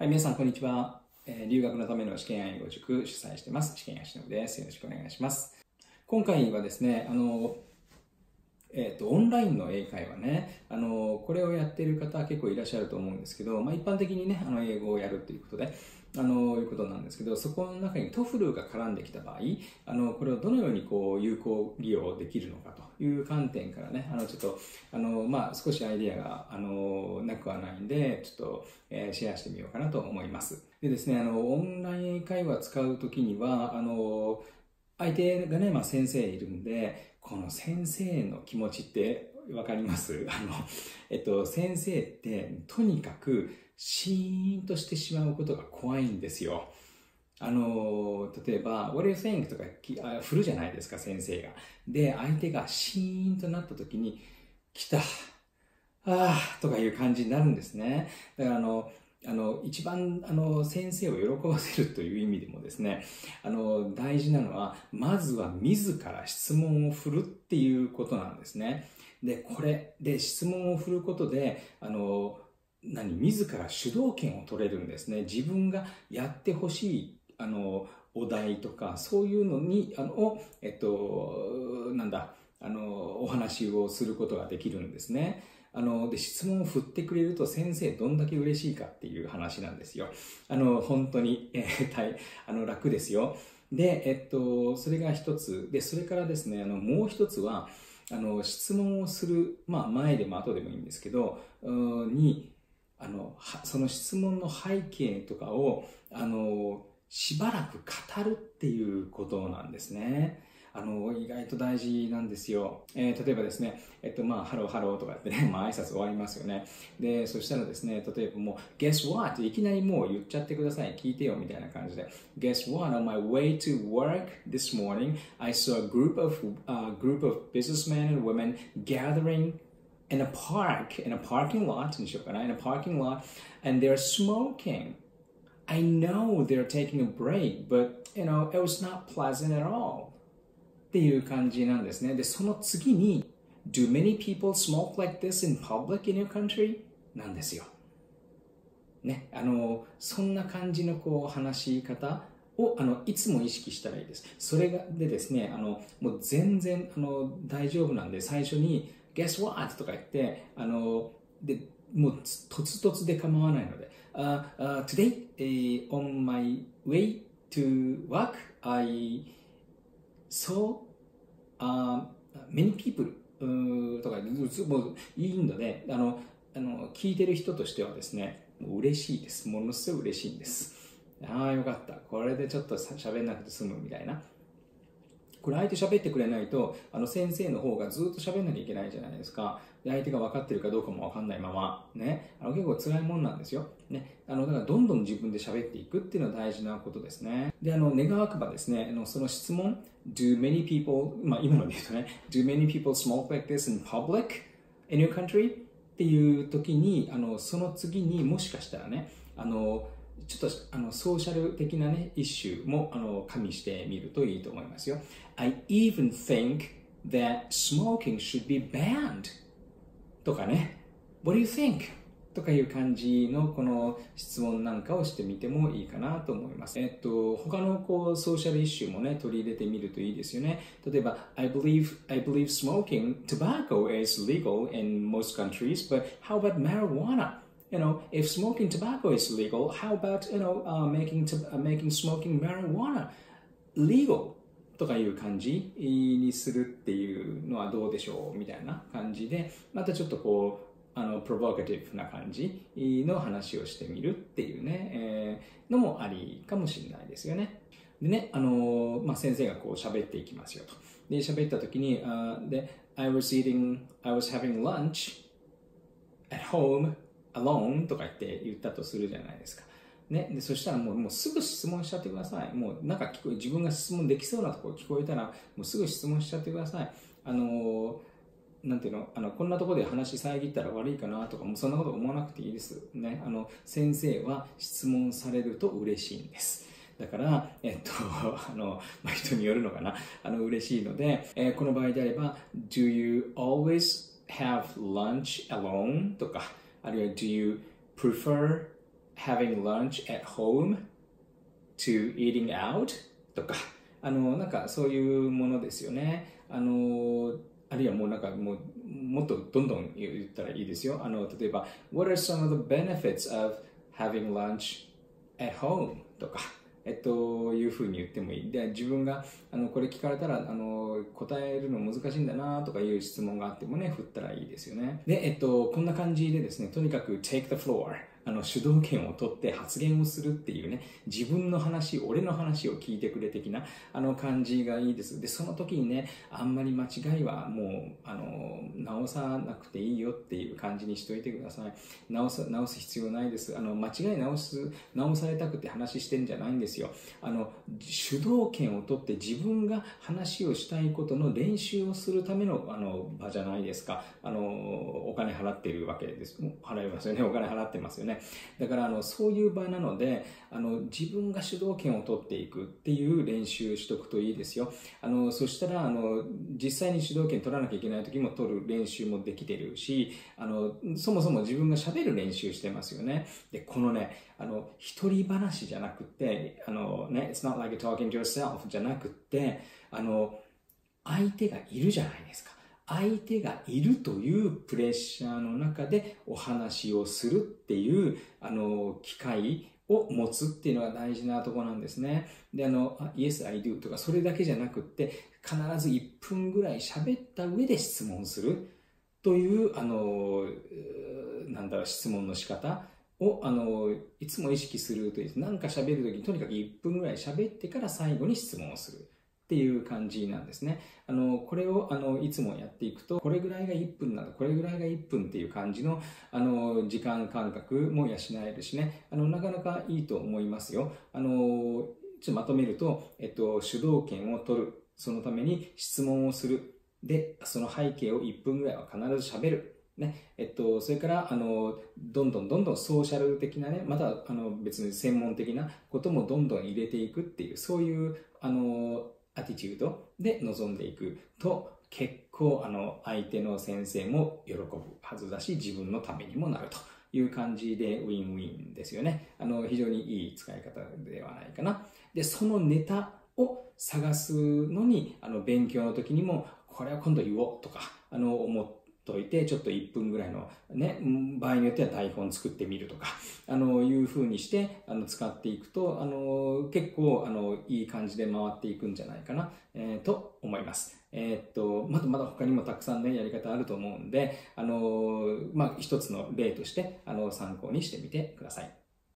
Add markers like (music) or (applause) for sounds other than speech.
はい、皆さん、こんにちは。えー、留学のための試験英語塾主催してます。試験屋しのぶです。よろしくお願いします。今回はですね、あの、えっ、ー、と、オンラインの英会話ね、あの、これをやっている方結構いらっしゃると思うんですけど、まあ、一般的にね、あの、英語をやるということで、あの、いうことなんですけど、そこの中に TOEFL が絡んできた場合、あの、これをどのようにこう、有効利用できるのかという観点からね、あの、ちょっと、あの、まあ、少しアイディアが、あの、なくはないんで、ちょっと、えー、シェアしてみようかなと思います。でですね、あの、オンライン英会話使うときには、あの、相手がね、まあ、先生いるんで、この先生の気持ちってわかります？(laughs) あの、えっと、先生ってとにかくシーンとしてしまうことが怖いんですよ。あの、例えば、What do you think? とか振るじゃないですか、先生が。で、相手がシーンとなった時に、来た、ああ、とかいう感じになるんですね。だから、あの、あの、一番、あの、先生を喜ばせるという意味でもですね、あの、大事なのは、まずは自ら質問を振るっていうことなんですね。で、これで質問を振ることで、あの、何、自ら主導権を取れるんですね。自分がやってほしい、あの、お題とか、そういうのに、あの、えっと、なんだ、あの、お話をすることができるんですね。あの、で、質問を振ってくれると先生どんだけ嬉しいかっていう話なんですよ。あの、本当に、えー、たい、あの、楽ですよ。で、えっと、それが一つ。で、それからですね、あの、もう一つは、あの、質問をする、まあ、前でも後でもいいんですけど、に、あの、その質問の背景とかを、あの、しばらく語るっていうことなんですね。あの、意外と大事なんですよ。えー、例えばですね、えっと、まあ、ハローハローとかってね、まあ、挨拶終わりますよね。で、そしたらですね、例えばもう、guess what? (laughs) いきなりもう言っちゃってください。聞いてよ、みたいな感じで。guess what? On my way to work this morning, I saw a group of, uh, group of businessmen and women gathering in a park, in a parking lot, in a parking lot, and they're smoking. I know they're taking a break, but you know, it was not pleasant at all. っていう感じなんですね。で、その次に、Do many people smoke like this in public in your country? なんですよ。ね、あの、そんな感じのこう話し方をあのいつも意識したらいいです。それがでですね、あのもう全然あの大丈夫なんで、最初に Guess what? とか言って、あのでもうとつとつで構わないので、uh, uh, Today、uh, on my way to work, I so uh, many people とかもういいのであのあの聞いてる人としてはですねもう嬉しいです。ものすごい嬉しいんです。ああよかった。これでちょっと喋んなくて済むみたいな。これ相手喋ってくれないとあの先生の方がずっと喋んなきゃいけないじゃないですか。で相手が分かってるかどうかも分かんないまま。ね。あの結構辛いもんなんですよ。ね。あのだからどんどん自分で喋っていくっていうのは大事なことですね。であの願わくばですねあのその質問 Do many people まあ今ので言うとね (laughs) Do many people smoke like this in public in your country? っていう時にあのその次にもしかしたらねあのちょっとあのソーシャル的なね、一種もあの加味してみるといいと思いますよ。I even think that smoking should be banned とかね。What do you think? とかいう感じのこの質問なんかをしてみてもいいかなと思います。えっと、他のこうソーシャルイシューもね、取り入れてみるといいですよね。例えば、I believe, I believe smoking tobacco is legal in most countries, but how about marijuana? You know, if smoking tobacco is legal, how about, you know, uh, making, to, uh, making smoking marijuana legal? とかいう感じにするっていうのはどうでしょうみたいな感じで、またちょっとこう、あの、プロボカティブな感じの話をしてみるっていうね、えー、のもありかもしれないですよね。でね、あの、まあ、先生がこう喋っていきますよと。で、喋った時に、uh, で、I was eating, I was having lunch at home alone とか言って言ったとするじゃないですか。ね、でそしたらもうもうすぐ質問しちゃってください。もうなんか聞こえ自分が質問できそうなところ聞こえたら、もうすぐ質問しちゃってください。あのなんていうの？あのこんなところで話遮ったら悪いかなとかもそんなこと思わなくていいです。ね、あの先生は質問されると嬉しいんです。だから、えっと、(laughs) あの、まあ、人によるのかな。あの、嬉しいので、えー、この場合であれば、Do you always have lunch alone? とか、あるいは Do you prefer having lunch at home to eating out とか、あの、なんかそういうものですよね。あの、あるいはもうなんかもう、もっとどんどん言ったらいいですよ。あの、例えば、What are some of the benefits of having lunch at home? とか、 えっと、いうふうに言ってもいい。で、自分が、あの、これ聞かれたら、あの、答えるの難しいんだなとかいう質問があってもね、振ったらいいですよね。で、えっと、こんな感じでですね、とにかく take the floor。あの主導権を取って発言をするっていうね、自分の話、俺の話を聞いてくれ的なあの感じがいいです。で、その時にね、あんまり間違いはもう、あの、直さなくていいよっていう感じにしといてください。直す、直す必要ないです。あの、間違い直す、直されたくて話してんじゃないんですよ。あの、主導権を取って自分が話をしたいことの練習をするための、あの、場じゃないですか。あの、お金払ってるわけです。払いますよね。お金払ってますよね。だからあのそういう場なのであの自分が主導権を取っていくっていう練習しとくといいですよ。あのそしたらあの実際に主導権取らなきゃいけない時も取る練習もできてるしあのそもそも自分が喋る練習してますよね。でこのねあの一人話じゃなくてあのね It's not like talking to yourself じゃなくてあの相手がいるじゃないですか。相手がいるというプレッシャーの中でお話をするっていう、あの、機会を持つっていうのが大事なとこなんですね。で、あの、Yes, I do とか、それだけじゃなくって、必ず1分ぐらい喋った上で質問するという、あの、なんだろう、質問の仕方を、あの、いつも意識するという、なんか喋るときにとにかく1分ぐらい喋ってから最後に質問をする。っていう感じなんですね。あの、これを、あの、いつもやっていくと、これぐらいが1分なの、これぐらいが1分っていう感じの、あの、時間感覚も養えるしね、あの、なかなかいいと思いますよ。あの、ちょまとめると、えっと、主導権を取る。そのために質問をする。で、その背景を1分ぐらいは必ず喋る。ね、えっと、それから、あの、どんどんどんどんソーシャル的なね、また、あの、別に専門的なこともどんどん入れていくっていう、そういう、あの、アティチュードで臨んでいくと結構あの相手の先生も喜ぶはずだし自分のためにもなるという感じでウィンウィンですよね。あの非常にいい使い方ではないかな。で、そのネタを探すのにあの勉強の時にもこれは今度言おうとかあの思っといて、ちょっと1分ぐらいのね、場合によっては台本作ってみるとか、(laughs) あの、いう風にして、あの、使っていくと、あの、結構、あの、いい感じで回っていくんじゃないかな、えー、と思います。えー、っと、まだまだ他にもたくさんね、やり方あると思うんで、あの、まあ、一つの例として、あの、参考にしてみてください。